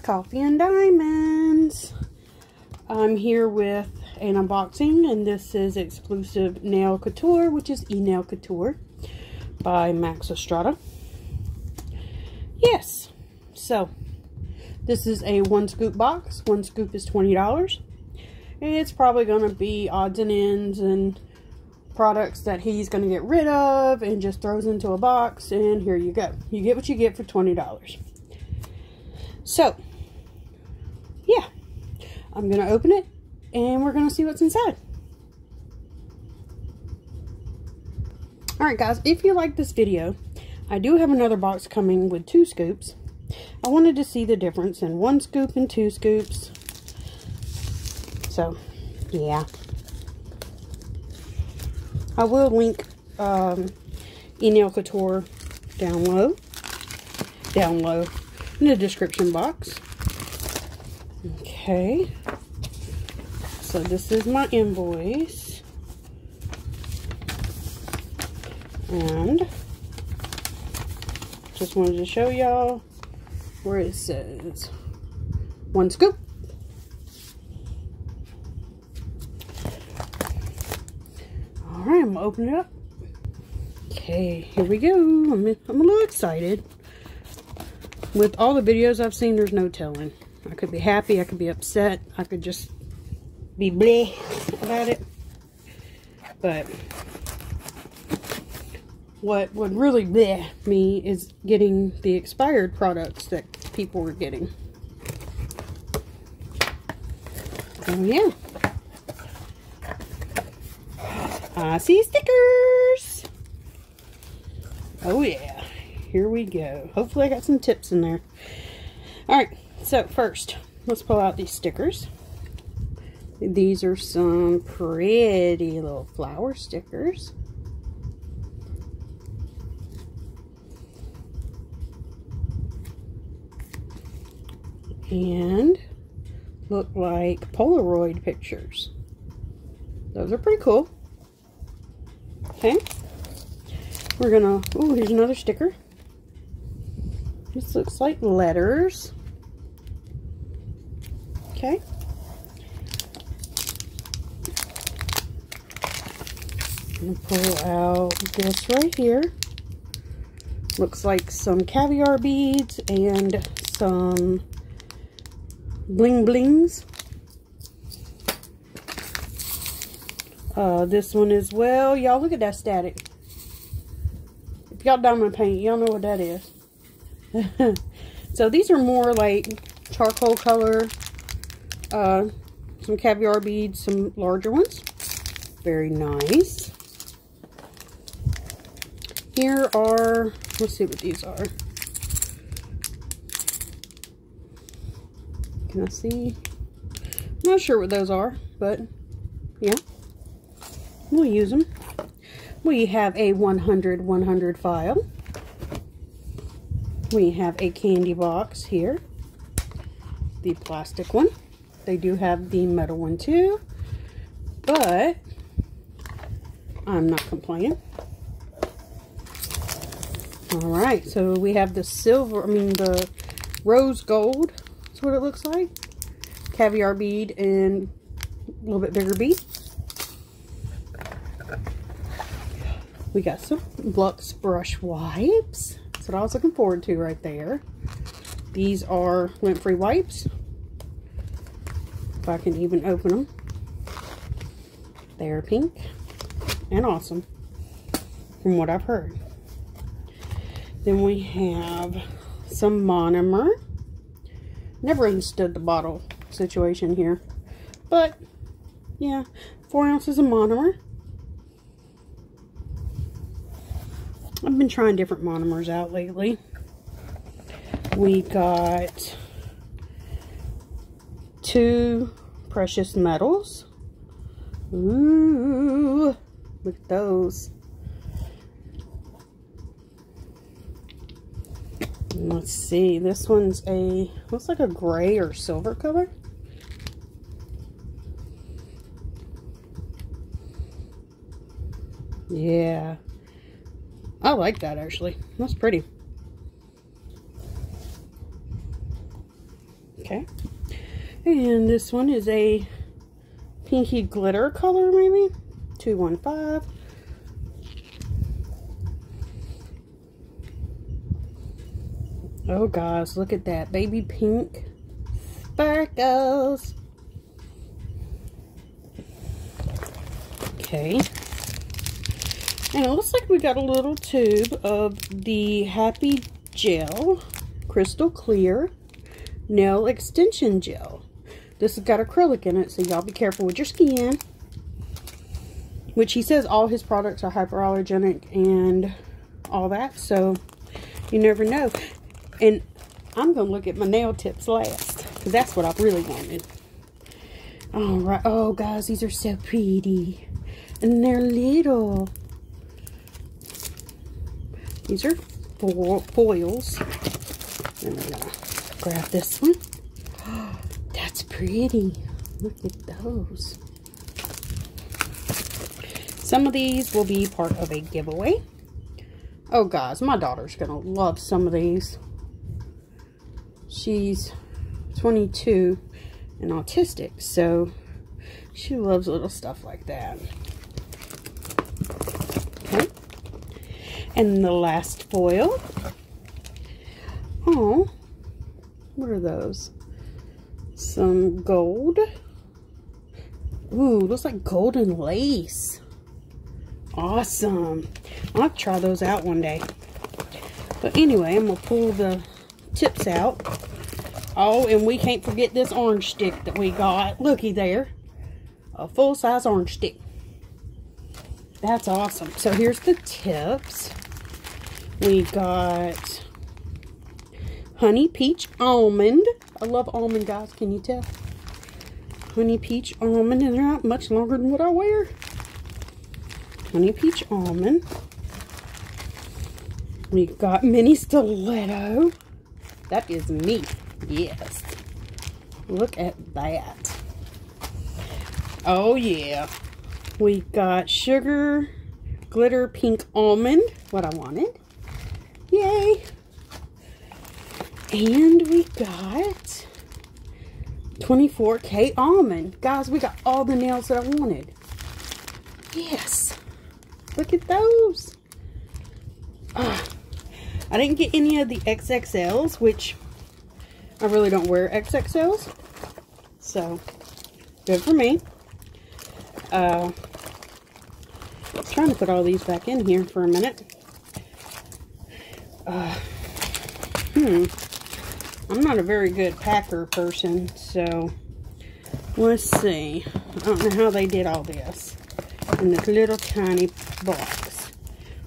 Coffee and Diamonds. I'm here with an unboxing and this is exclusive nail couture which is e-nail couture by Max Estrada. Yes, so this is a one scoop box. One scoop is $20. It's probably going to be odds and ends and products that he's going to get rid of and just throws into a box and here you go. You get what you get for $20. So, yeah, I'm going to open it and we're going to see what's inside. Alright guys, if you like this video, I do have another box coming with two scoops. I wanted to see the difference in one scoop and two scoops. So, yeah. I will link um, e-nail couture down low. Down low in the description box. Okay. So this is my invoice. And just wanted to show y'all where it says one scoop. Alright, I'm gonna open it up. Okay, here we go. I'm, I'm a little excited with all the videos I've seen, there's no telling. I could be happy, I could be upset, I could just be bleh about it. But what would really bleh me is getting the expired products that people were getting. So yeah. I see stickers. Oh yeah here we go. Hopefully I got some tips in there. Alright, so first, let's pull out these stickers. These are some pretty little flower stickers. And look like Polaroid pictures. Those are pretty cool. Okay. We're gonna, oh, here's another sticker. This looks like letters. Okay. I'm pull out this right here. Looks like some caviar beads and some bling blings. Uh, this one as well. Y'all look at that static. If y'all diamond paint, y'all know what that is. so these are more like charcoal color, uh, some caviar beads, some larger ones. Very nice. Here are, let's see what these are. Can I see? I'm not sure what those are, but yeah, we'll use them. We have a 100-100 file. We have a candy box here. The plastic one. They do have the metal one too. But I'm not complaining. Alright, so we have the silver, I mean the rose gold. That's what it looks like. Caviar bead and a little bit bigger bead. We got some Lux brush wipes. That's what I was looking forward to right there. These are lint-free wipes. If I can even open them. They're pink and awesome from what I've heard. Then we have some monomer. Never understood the bottle situation here. But, yeah, four ounces of monomer. I've been trying different monomers out lately. We got two precious metals. Ooh, look at those. Let's see, this one's a, looks like a gray or silver color. Yeah, I like that actually. That's pretty. Okay. And this one is a pinky glitter color, maybe? 215. Oh, guys, look at that. Baby pink sparkles. Okay. And it looks like we got a little tube of the Happy Gel Crystal Clear Nail Extension Gel. This has got acrylic in it, so y'all be careful with your skin. Which he says all his products are hyperallergenic and all that, so you never know. And I'm going to look at my nail tips last, because that's what I really wanted. All right. Oh, guys, these are so pretty. And they're little. These are fo foils. And I'm going to grab this one. That's pretty. Look at those. Some of these will be part of a giveaway. Oh, guys, my daughter's going to love some of these. She's 22 and autistic, so she loves little stuff like that. Okay. And the last foil. Oh, what are those? Some gold. Ooh, looks like golden lace. Awesome. I'll try those out one day. But anyway, I'm going to pull the tips out. Oh, and we can't forget this orange stick that we got. Looky there. A full-size orange stick. That's awesome. So here's the tips. We got honey peach almond. I love almond, guys. Can you tell? Honey peach almond. And they're not much longer than what I wear. Honey peach almond. We got mini stiletto. That is me. Yes. Look at that. Oh, yeah. We got sugar glitter pink almond. What I wanted. Yay. And we got 24K almond. Guys, we got all the nails that I wanted. Yes. Look at those. Ah. I didn't get any of the XXLs, which I really don't wear XXLs. So, good for me. Uh, trying to put all these back in here for a minute. Uh, hmm. I'm not a very good packer person, so let's see. I don't know how they did all this in this little tiny box.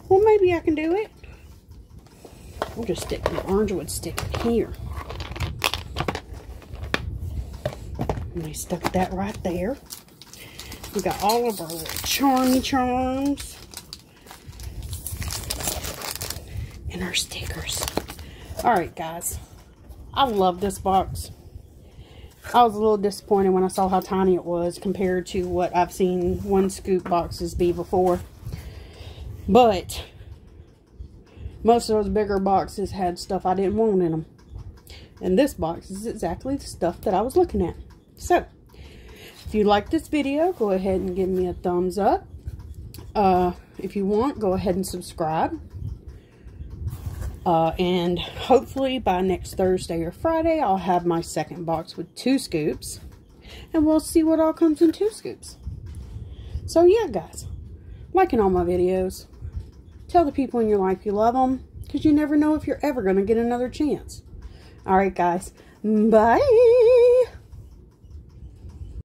Well, maybe I can do it. I'll just stick the orange wood stick here. And we stuck that right there. We got all of our little charmy charms. And our stickers. Alright, guys. I love this box. I was a little disappointed when I saw how tiny it was compared to what I've seen one scoop boxes be before. But most of those bigger boxes had stuff I didn't want in them. And this box is exactly the stuff that I was looking at. So, if you like this video, go ahead and give me a thumbs up. Uh, if you want, go ahead and subscribe. Uh, and hopefully by next Thursday or Friday, I'll have my second box with two scoops. And we'll see what all comes in two scoops. So yeah, guys. Liking all my videos. Tell the people in your life you love them. Because you never know if you're ever going to get another chance. Alright, guys. Bye.